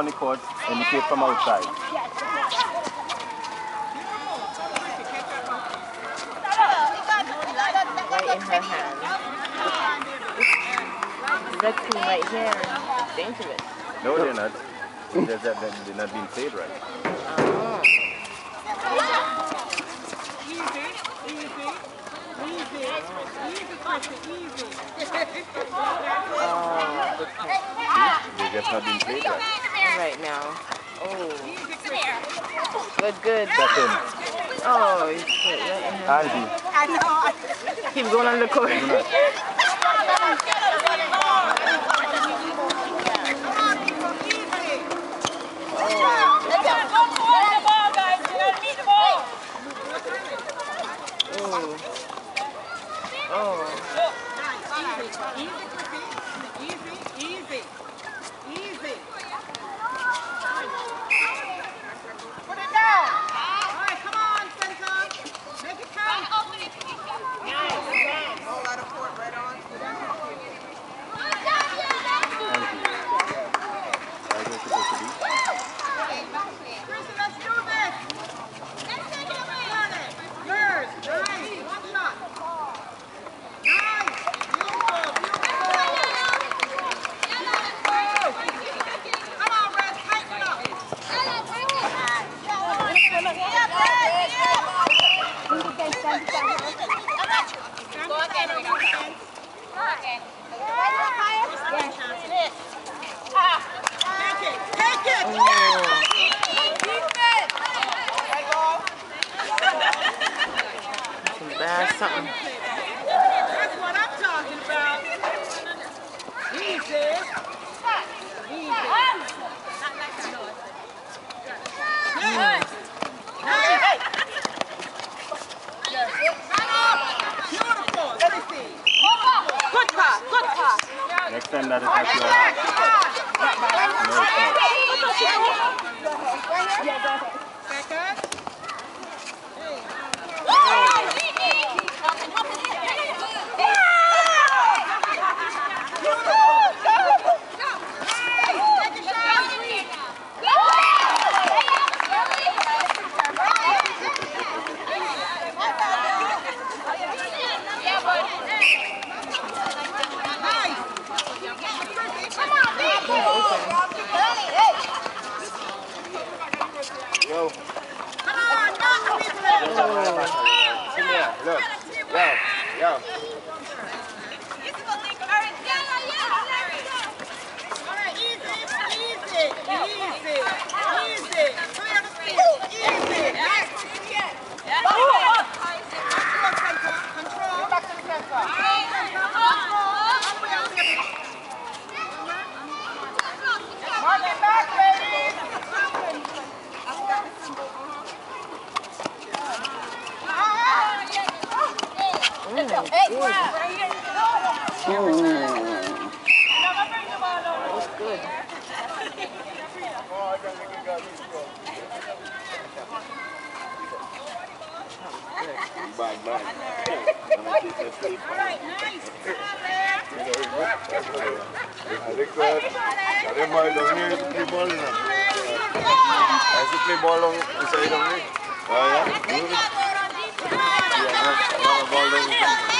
on the court, indicate from outside. Right in her hand. Red team right here. Dangerous. No, they're not. They're, they're, they're not being played right. Oh. Oh, good catch. They're just not being played right. Right now. Oh. Good, good. That's him. Oh, he's hit right in her Angie. Keep going on the court. Look. Yo. Yo. All right, easy, easy, easy, easy. Three on the field. Easy. Control, center. Control. Back to the center. Control. All the way out here. Mark it back, ladies. That was good. Bad man. I request. I don't mind down here to play ball now. I used to play ball on inside down here. Oh yeah?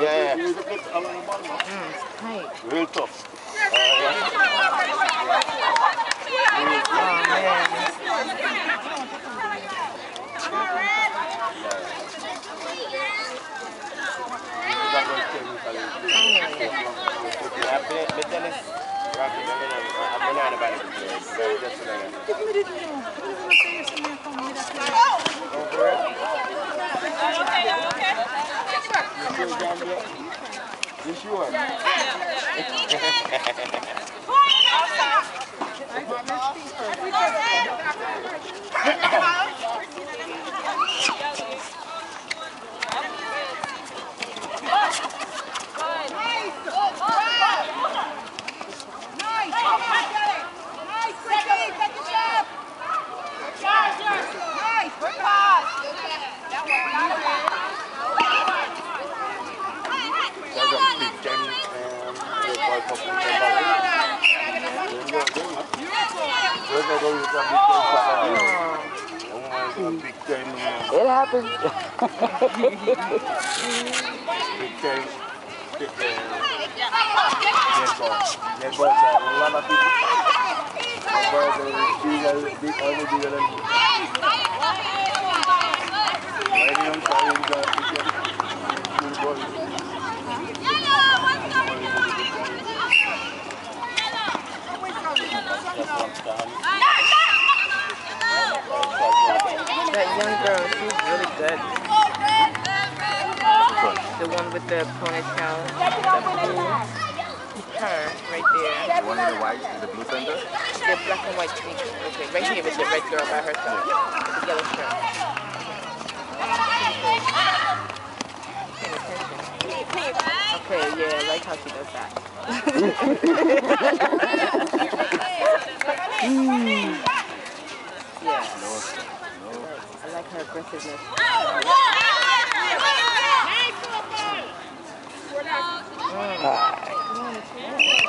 Yeah. Mm, tight. Real. Yes, you are. Yeah. With a big ten soccer game. A big ten, It happens. big ten, big, uh, netball. Netball, so a lot of people. Netball, so bigger, big, only bigger than very young child in the big young girl, she's really good. The one with the ponytail. Her, right there. The one in the white, the blue center? The black and white sneakers. Okay, right here with the red girl by herself. With the yellow shirt. Okay, yeah, I like how she does that. mm. yeah. I like her aggressiveness. I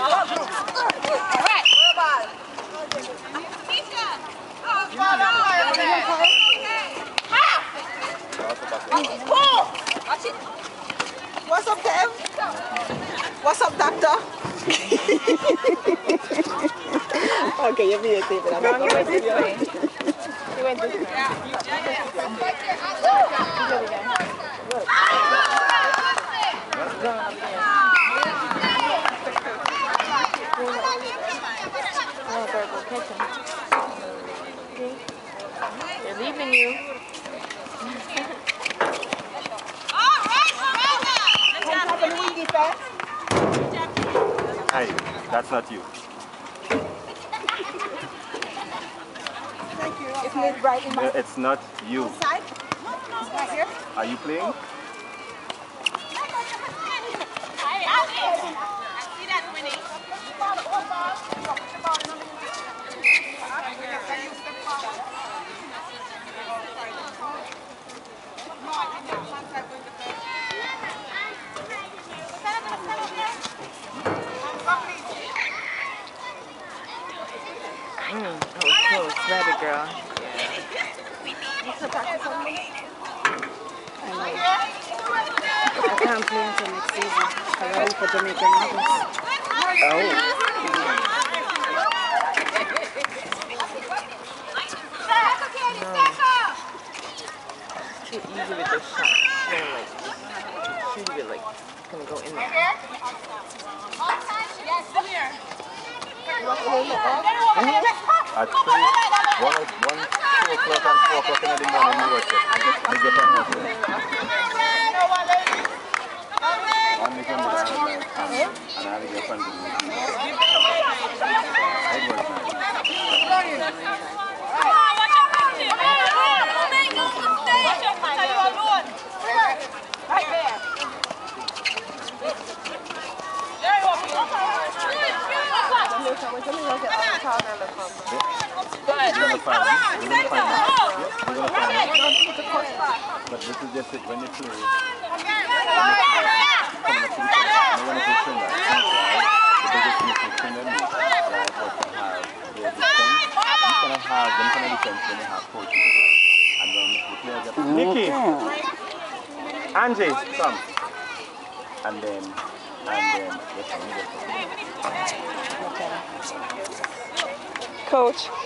What's up, Kev? What's up, doctor? okay, you're being stupid. I'm No, he went this way. He went this way. Oh, See? They're leaving you. Hey, that's not you. Thank you. Isn't it right in my No, It's not you. side? Right here? Are you playing? Mm, that was close. Rabbit girl. I can't play until next season. I'm ready for Jamaican August. Too easy with this shot. You know, like, shoot it like gonna go in there. At 3, 1, o- 1, 2 o'clock and 4 o'clock in the morning, me watch it. Get on me come down and I'll get on the Edward We're gonna find him. We're gonna find him. Yeah, we're gonna find him. But this is just it when you play. Coming up to the top. I want to play Trinidad. The biggest miss is Trinidad. Right? But to have their defense, you cannot have them kind of defense when you have coaches. And then the players get Nikki, Angie, come. And then, and then, yes, I need it. Coach.